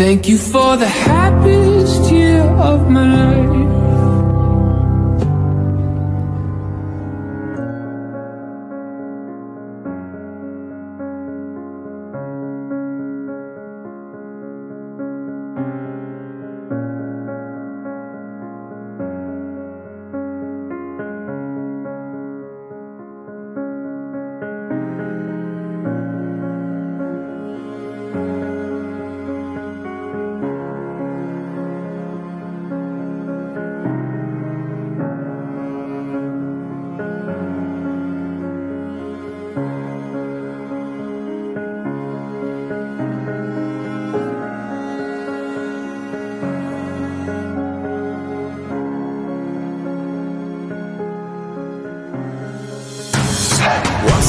Thank you for the happiest year of my life.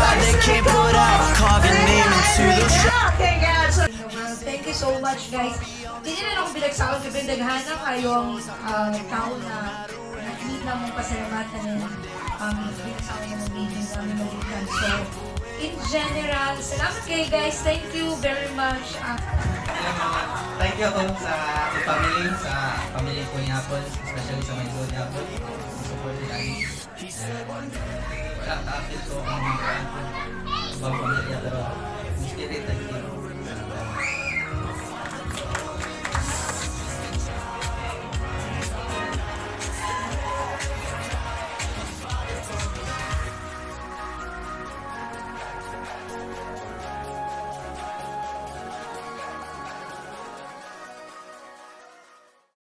fire they can't put out, carve your name into the Thank you so much, guys. Hindi na ako binagsakan kasi daghan na kayong um, tao na nakita mong pasalamatan ng um, binagsakan ng video namin malikan. So, in general, salamat kayo guys. Thank you very much. Ah, Thank you ako sa aking family, sa family ko ni Apple, especially sa mga ni Apple. Support nila ni. Wala ka-apil ko ang mga